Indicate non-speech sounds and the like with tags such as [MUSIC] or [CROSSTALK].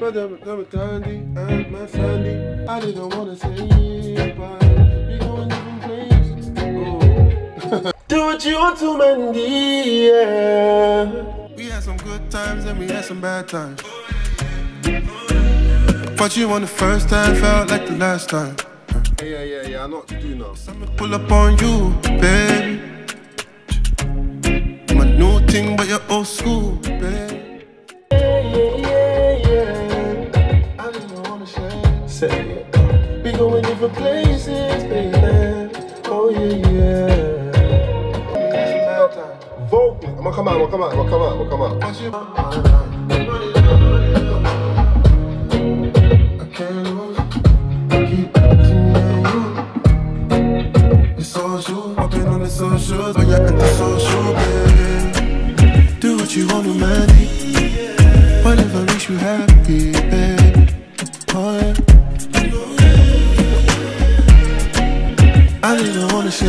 my dumb, dumb, dandy, and my sandy. I didn't wanna say but we going different places. Oh. [LAUGHS] Do what you want to, Mandy, yeah. We had some good times and we had some bad times. But you on the first time, felt like the last time. Yeah, yeah, yeah. I know what to do now. I'ma pull up on you, baby. My new thing, but you're old school, baby. Say. We going different places, baby. Oh yeah, yeah. It's a bad. Vote. I'm gonna come out. I'm gonna come out. I'm gonna come out. I'm gonna come out. But you, I can't lose. Keep to you. It's social, I've been on the socials, but you're anti-social, baby. Do what you want man. Whatever makes you happy. I just wanna share.